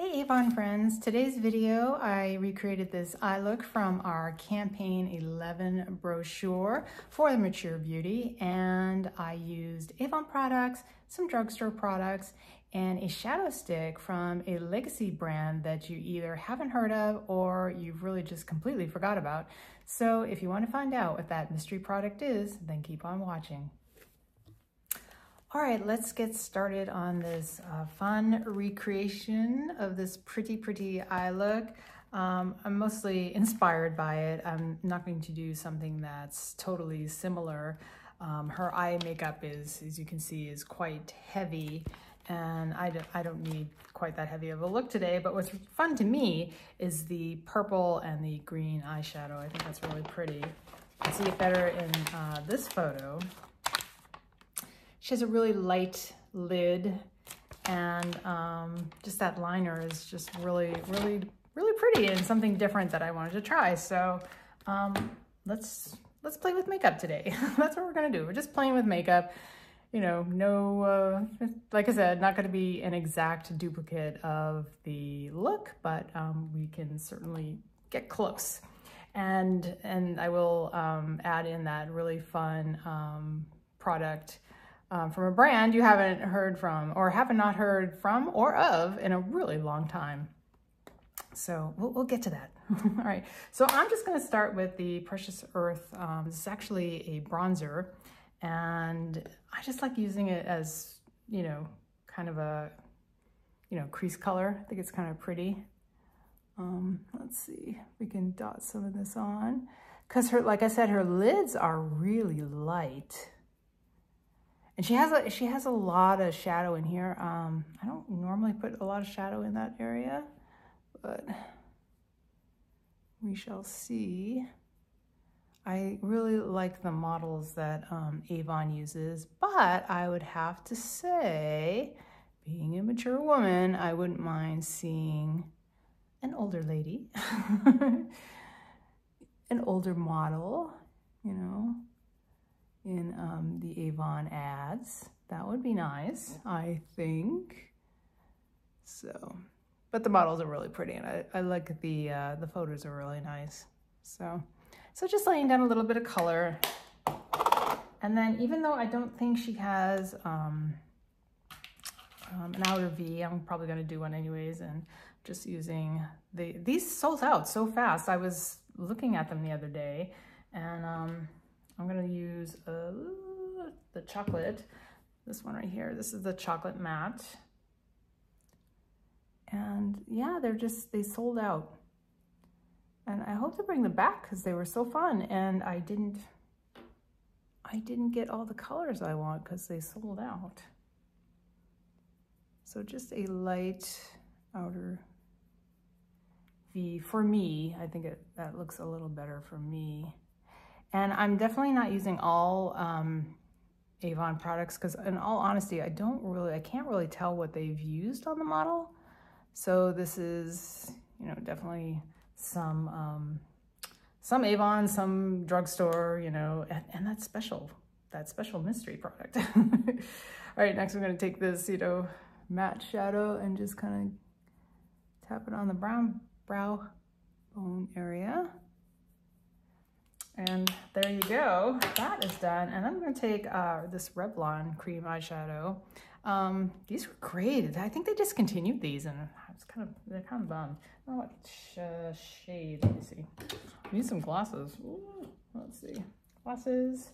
Hey Avon friends, today's video I recreated this eye look from our campaign 11 brochure for the Mature Beauty and I used Avon products, some drugstore products, and a shadow stick from a legacy brand that you either haven't heard of or you've really just completely forgot about. So if you want to find out what that mystery product is, then keep on watching. All right, let's get started on this uh, fun recreation of this pretty, pretty eye look. Um, I'm mostly inspired by it. I'm not going to do something that's totally similar. Um, her eye makeup is, as you can see, is quite heavy and I don't, I don't need quite that heavy of a look today, but what's fun to me is the purple and the green eyeshadow. I think that's really pretty. I see it better in uh, this photo. She has a really light lid and um, just that liner is just really, really, really pretty and something different that I wanted to try. So um, let's, let's play with makeup today. That's what we're gonna do. We're just playing with makeup. You know, no, uh, like I said, not gonna be an exact duplicate of the look, but um, we can certainly get close. And, and I will um, add in that really fun um, product um, from a brand you haven't heard from or have not not heard from or of in a really long time. So we'll, we'll get to that. All right, so I'm just gonna start with the Precious Earth. Um, this is actually a bronzer and I just like using it as, you know, kind of a, you know, crease color. I think it's kind of pretty. Um, let's see, we can dot some of this on. Cause her, like I said, her lids are really light. And she has a she has a lot of shadow in here. Um, I don't normally put a lot of shadow in that area, but we shall see. I really like the models that um, Avon uses, but I would have to say, being a mature woman, I wouldn't mind seeing an older lady, an older model, you know, in um, the Avon ads. That would be nice, I think. So, but the models are really pretty and I, I like the, uh, the photos are really nice. So, so just laying down a little bit of color. And then even though I don't think she has um, um, an outer V, I'm probably gonna do one anyways and just using the, these sold out so fast. I was looking at them the other day and um, I'm gonna use uh, the chocolate, this one right here. This is the chocolate matte. And yeah, they're just, they sold out. And I hope to bring them back because they were so fun. And I didn't, I didn't get all the colors I want because they sold out. So just a light outer V for me. I think it, that looks a little better for me. And I'm definitely not using all um, Avon products because in all honesty, I don't really, I can't really tell what they've used on the model. So this is, you know, definitely some, um, some Avon, some drugstore, you know, and, and special, that special mystery product. all right, next I'm gonna take this, you know, matte shadow and just kind of tap it on the brown brow bone area. And there you go, that is done. And I'm gonna take uh, this Revlon cream eyeshadow. Um, these were great. I think they discontinued these and I was kind of, they're kind of bummed. I don't know shade, let me see. I need some glasses. Ooh, let's see, glasses.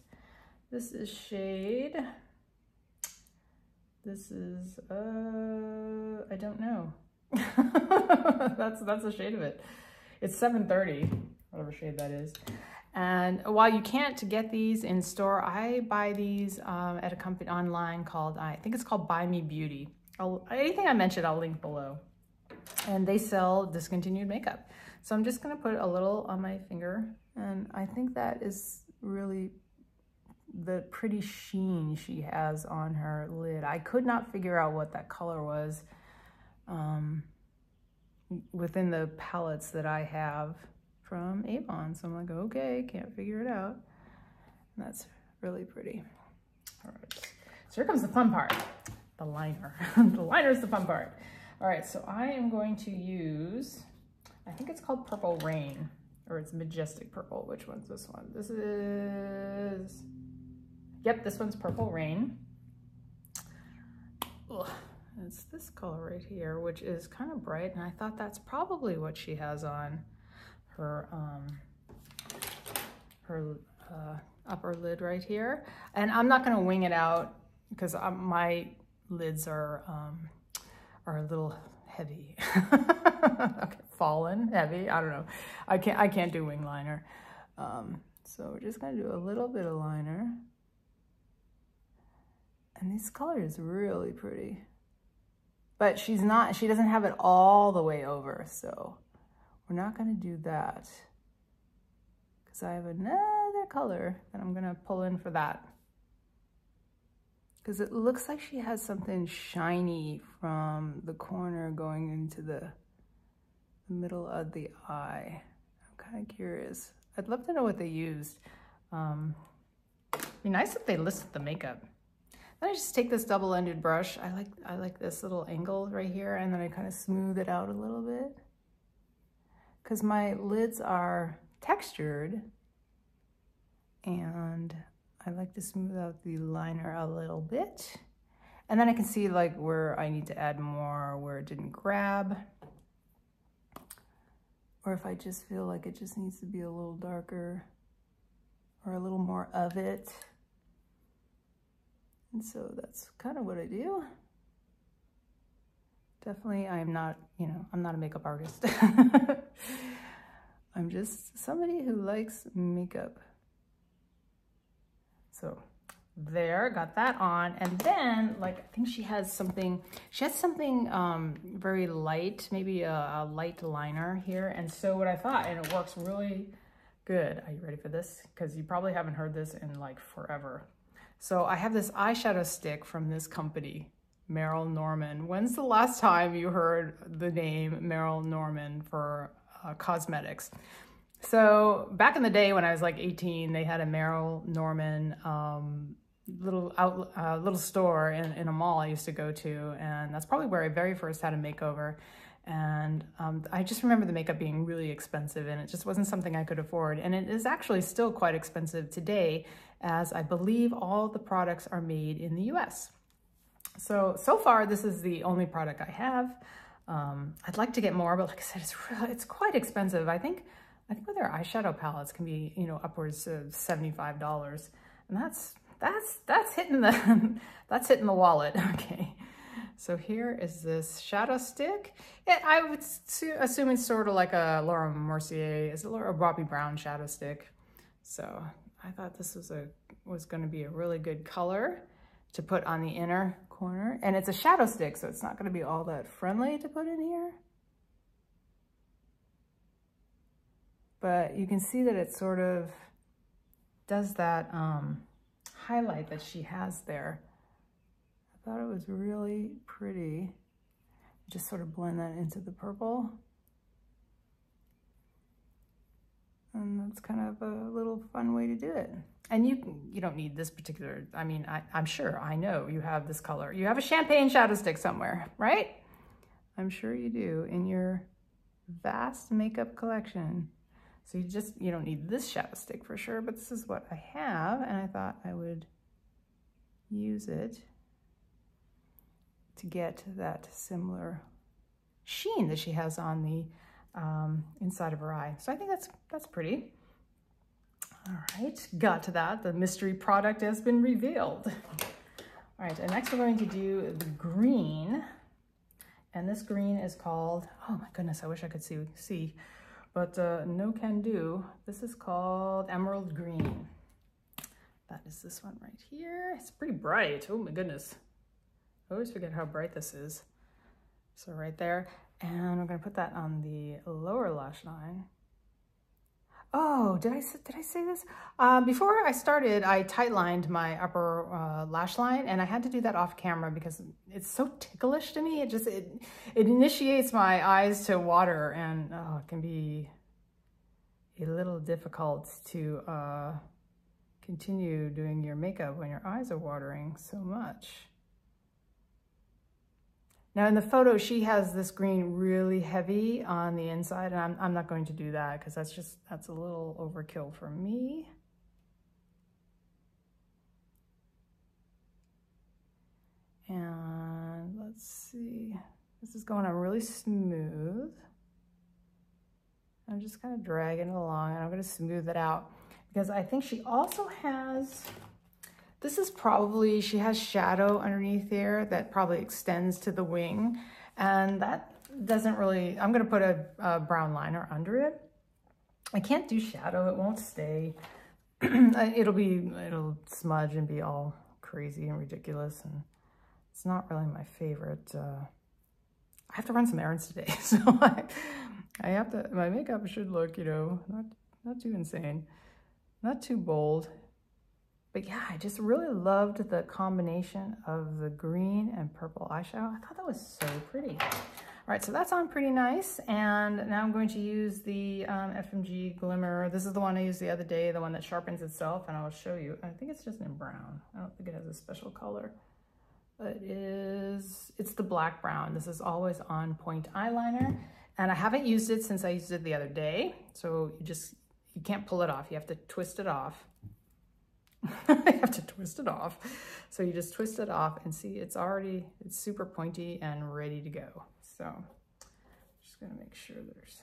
This is shade. This is, uh, I don't know. that's, that's the shade of it. It's 730, whatever shade that is. And while you can't get these in store, I buy these um, at a company online called, I think it's called Buy Me Beauty. I'll, anything I mentioned, I'll link below. And they sell discontinued makeup. So I'm just gonna put a little on my finger. And I think that is really the pretty sheen she has on her lid. I could not figure out what that color was um, within the palettes that I have from Avon. So I'm like, okay, can't figure it out. And that's really pretty. All right, so here comes the fun part, the liner. the liner is the fun part. All right, so I am going to use, I think it's called Purple Rain, or it's Majestic Purple. Which one's this one? This is, yep, this one's Purple Rain. Ugh, it's this color right here, which is kind of bright, and I thought that's probably what she has on her, um, her uh, upper lid right here. And I'm not gonna wing it out because my lids are, um, are a little heavy. okay, fallen, heavy, I don't know. I can't, I can't do wing liner. Um, so we're just gonna do a little bit of liner. And this color is really pretty. But she's not, she doesn't have it all the way over, so we're not gonna do that. Because I have another color that I'm gonna pull in for that because it looks like she has something shiny from the corner going into the, middle of the eye. I'm kind of curious. I'd love to know what they used. Um, be nice if they listed the makeup. Then I just take this double-ended brush. I like I like this little angle right here, and then I kind of smooth it out a little bit. Because my lids are textured, and I like to smooth out the liner a little bit. And then I can see like where I need to add more, where it didn't grab. Or if I just feel like it just needs to be a little darker or a little more of it. And so that's kind of what I do. Definitely, I'm not, you know, I'm not a makeup artist. I'm just somebody who likes makeup. So there, got that on. And then, like, I think she has something, she has something um, very light, maybe a, a, light liner here. And so what I thought, and it works really good. Are you ready for this? Because you probably haven't heard this in like forever. So I have this eyeshadow stick from this company, Merle Norman. When's the last time you heard the name Merle Norman for uh, cosmetics? So back in the day when I was like 18, they had a Merle Norman um, little out, uh, little store in, in a mall I used to go to. And that's probably where I very first had a makeover. And um, I just remember the makeup being really expensive and it just wasn't something I could afford. And it is actually still quite expensive today as I believe all the products are made in the US. So, so far this is the only product I have. Um, I'd like to get more, but like I said, it's, really, it's quite expensive. I think I think with their eyeshadow palettes can be, you know, upwards of $75. And that's, that's, that's hitting the, that's hitting the wallet. Okay. So here is this shadow stick. It, I would assume it's sort of like a Laura Mercier, is it Laura Bobbi Brown shadow stick. So I thought this was a was going to be a really good color to put on the inner corner. And it's a shadow stick, so it's not going to be all that friendly to put in here. but you can see that it sort of does that um, highlight that she has there. I thought it was really pretty. Just sort of blend that into the purple. And that's kind of a little fun way to do it. And you you don't need this particular, I mean, I, I'm sure, I know you have this color. You have a champagne shadow stick somewhere, right? I'm sure you do in your vast makeup collection. So you just, you don't need this shadow stick for sure, but this is what I have, and I thought I would use it to get that similar sheen that she has on the um, inside of her eye. So I think that's, that's pretty. All right, got to that. The mystery product has been revealed. All right, and next we're going to do the green. And this green is called, oh my goodness, I wish I could see, see but uh, no can do. This is called Emerald Green. That is this one right here. It's pretty bright. Oh my goodness. I always forget how bright this is. So right there. And I'm gonna put that on the lower lash line. Oh, did I did I say this? Um, before I started, I tightlined my upper uh, lash line, and I had to do that off camera because it's so ticklish to me. It just it it initiates my eyes to water, and oh, it can be a little difficult to uh, continue doing your makeup when your eyes are watering so much. Now in the photo, she has this green really heavy on the inside, and I'm, I'm not going to do that because that's just, that's a little overkill for me. And let's see, this is going on really smooth. I'm just kind of dragging it along and I'm going to smooth it out because I think she also has, this is probably, she has shadow underneath there that probably extends to the wing and that doesn't really, I'm to put a, a brown liner under it. I can't do shadow, it won't stay. it'll be, it'll smudge and be all crazy and ridiculous and it's not really my favorite. Uh, I have to run some errands today, so I, I have to, my makeup should look, you know, not, not too insane, not too bold. But yeah, I just really loved the combination of the green and purple eyeshadow. I thought that was so pretty. All right, so that's on pretty nice. And now I'm going to use the um, FMG Glimmer. This is the one I used the other day, the one that sharpens itself, and I'll show you. I think it's just in brown. I don't think it has a special color. It is, it's the black brown. This is always on point eyeliner. And I haven't used it since I used it the other day. So you just, you can't pull it off. You have to twist it off. I have to twist it off. So you just twist it off and see it's already, it's super pointy and ready to go. So just gonna make sure there's,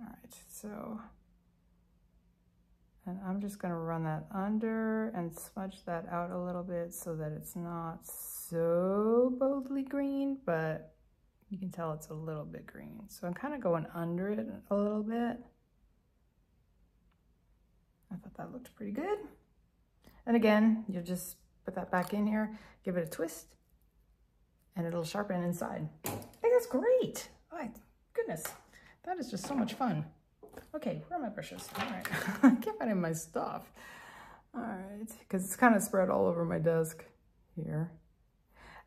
all right, so, and I'm just gonna run that under and smudge that out a little bit so that it's not so boldly green, but you can tell it's a little bit green. So I'm kind of going under it a little bit. I thought that looked pretty good. And again, you just put that back in here, give it a twist, and it'll sharpen inside. I think that's great. Oh goodness, that is just so much fun. Okay, where are my brushes? All right, I can't find my stuff. All right, because it's kind of spread all over my desk here.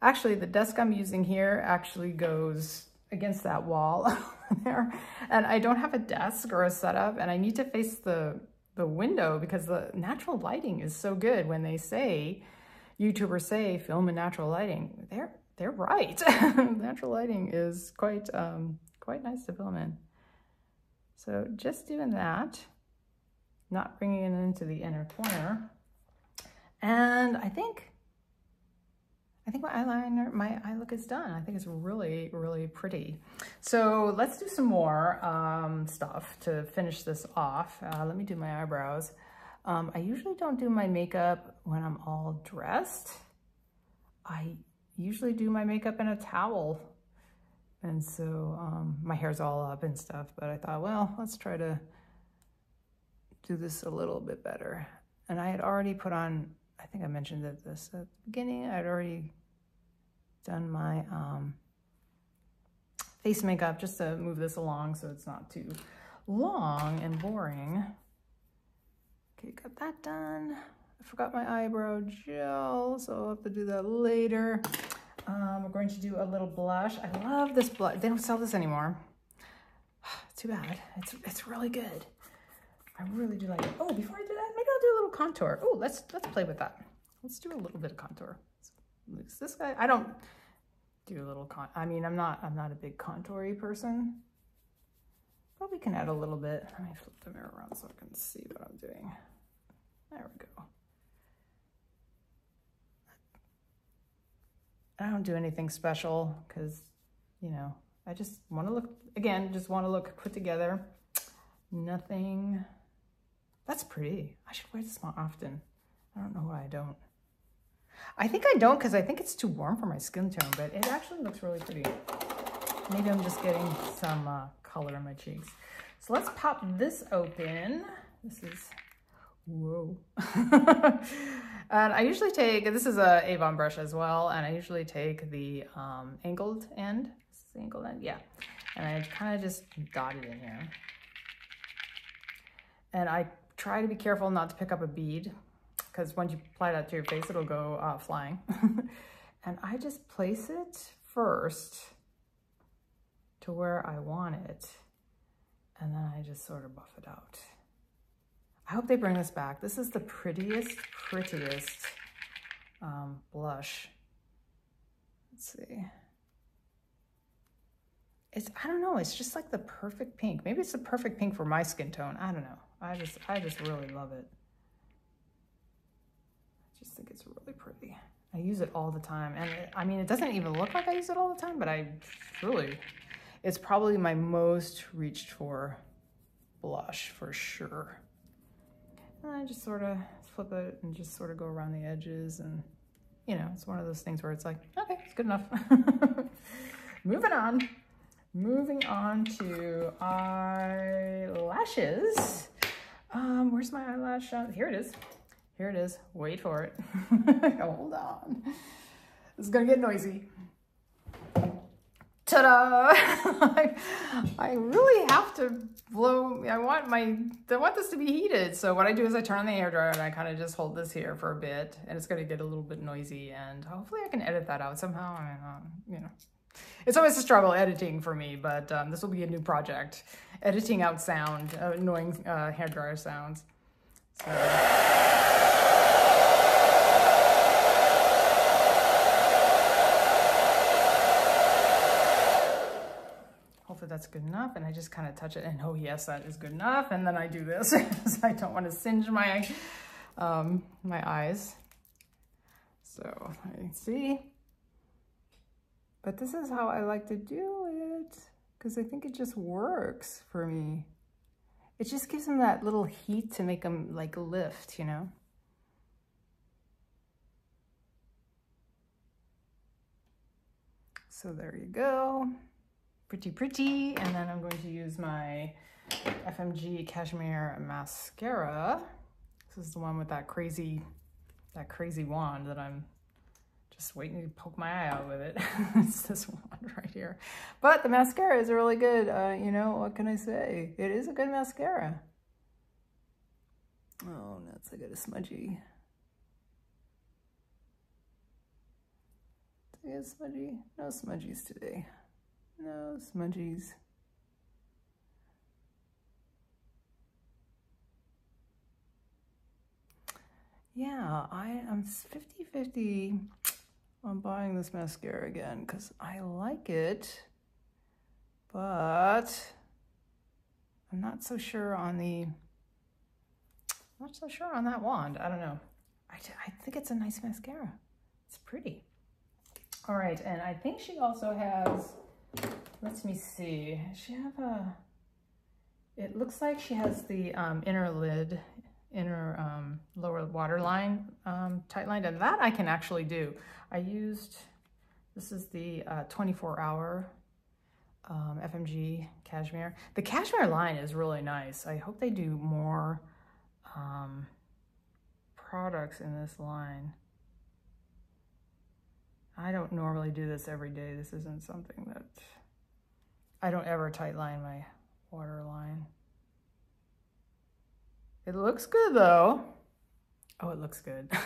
Actually, the desk I'm using here actually goes against that wall there. And I don't have a desk or a setup and I need to face the, the window because the natural lighting is so good when they say, YouTubers say film in natural lighting. They're, they're right. natural lighting is quite, um, quite nice to film in. So just doing that, not bringing it into the inner corner. And I think I think my eyeliner, my eye look is done. I think it's really, really pretty. So let's do some more um, stuff to finish this off. Uh, let me do my eyebrows. Um, I usually don't do my makeup when I'm all dressed. I usually do my makeup in a towel. And so um, my hair's all up and stuff, but I thought, well, let's try to do this a little bit better. And I had already put on I think I mentioned this at the beginning. I'd already done my um, face makeup just to move this along so it's not too long and boring. Okay, got that done. I forgot my eyebrow gel, so I'll have to do that later. Um, we're going to do a little blush. I love this blush. They don't sell this anymore. Too bad. It's it's really good. I really do like it. Oh, before I do do a little contour. Oh, let's let's play with that. Let's do a little bit of contour. Let's this guy. I don't do a little con. I mean, I'm not I'm not a big contoury person, but we can add a little bit. Let me flip the mirror around so I can see what I'm doing. There we go. I don't do anything special because, you know, I just want to look, again, just want to look put together. Nothing that's pretty. I should wear this more often. I don't know why I don't. I think I don't because I think it's too warm for my skin tone, but it actually looks really pretty. Maybe I'm just getting some uh, color in my cheeks. So let's pop this open. This is, whoa. and I usually take, this is a Avon brush as well, and I usually take the um, angled end. This is the angled end, yeah. And I kind of just dot it in here. And I try to be careful not to pick up a bead because once you apply that to your face, it'll go uh, flying. and I just place it first to where I want it. And then I just sort of buff it out. I hope they bring this back. This is the prettiest, prettiest um, blush. Let's see. it's, I don't know, it's just like the perfect pink. Maybe it's the perfect pink for my skin tone. I don't know. I just, I just really love it. I just think it's really pretty. I use it all the time. And it, I mean, it doesn't even look like I use it all the time, but I truly, it's probably my most reached for blush for sure. And I just sort of flip it and just sort of go around the edges and you know, it's one of those things where it's like, okay, it's good enough. Moving on. Moving on to eyelashes. Um, where's my eyelash? Here it is. Here it is. Wait for it. Hold on. This is gonna get noisy. Ta-da! I, I really have to blow, I want my, I want this to be heated. So what I do is I turn on the air dryer and I kind of just hold this here for a bit and it's gonna get a little bit noisy and hopefully I can edit that out somehow. I mean, um, you know, it's always a struggle editing for me, but um, this will be a new project. Editing out sound, uh, annoying uh, hair dryer sounds. So. hopefully that's good enough. And I just kind of touch it and oh yes, that is good enough. And then I do this because I don't want to singe my, um, my eyes. So I see. But this is how I like to do it because I think it just works for me. It just gives them that little heat to make them like lift, you know? So there you go pretty pretty. And then I'm going to use my FMG Cashmere Mascara. This is the one with that crazy, that crazy wand that I'm just waiting to poke my eye out with it. it's this wand right here. But the mascara is really good. Uh, you know, what can I say? It is a good mascara. Oh, that's a good smudgy. Did I get smudgy? No smudgies today. No smudgies. Yeah, I am 50-50 on buying this mascara again because I like it, but I'm not so sure on the, not so sure on that wand. I don't know. I, I think it's a nice mascara. It's pretty. All right, and I think she also has let me see. She have a, it looks like she has the um, inner lid, inner um, lower waterline um, tight lined, and that I can actually do. I used, this is the uh, 24 hour um, FMG cashmere. The cashmere line is really nice. I hope they do more um, products in this line. I don't normally do this every day. This isn't something that I don't ever tight line my water line. It looks good though. Oh, it looks good.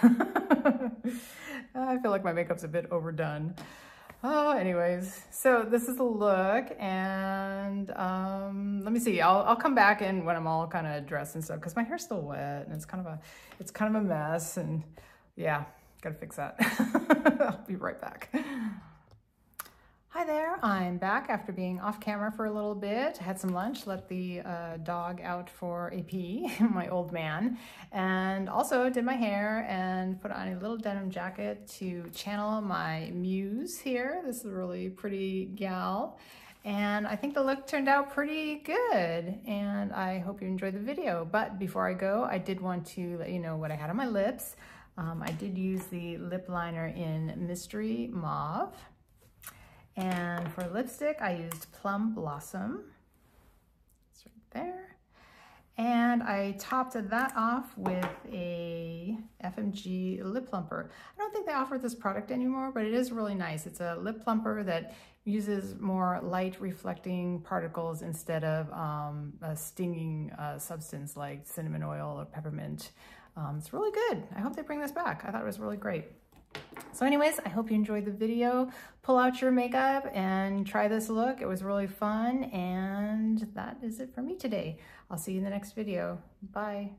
I feel like my makeup's a bit overdone. Oh, anyways, so this is the look and um, let me see, I'll, I'll come back in when I'm all kind of dressed and stuff because my hair's still wet and it's kind of a, it's kind of a mess and yeah, gotta fix that. I'll be right back. Hi there, I'm back after being off camera for a little bit. Had some lunch, let the uh, dog out for a pee, my old man, and also did my hair and put on a little denim jacket to channel my muse here. This is a really pretty gal. And I think the look turned out pretty good and I hope you enjoyed the video. But before I go, I did want to let you know what I had on my lips. Um, I did use the lip liner in Mystery Mauve. And for lipstick, I used Plum Blossom. It's right there. And I topped that off with a FMG lip plumper. I don't think they offer this product anymore, but it is really nice. It's a lip plumper that uses more light reflecting particles instead of um, a stinging uh, substance like cinnamon oil or peppermint. Um, it's really good. I hope they bring this back. I thought it was really great. So anyways, I hope you enjoyed the video. Pull out your makeup and try this look. It was really fun. And that is it for me today. I'll see you in the next video. Bye.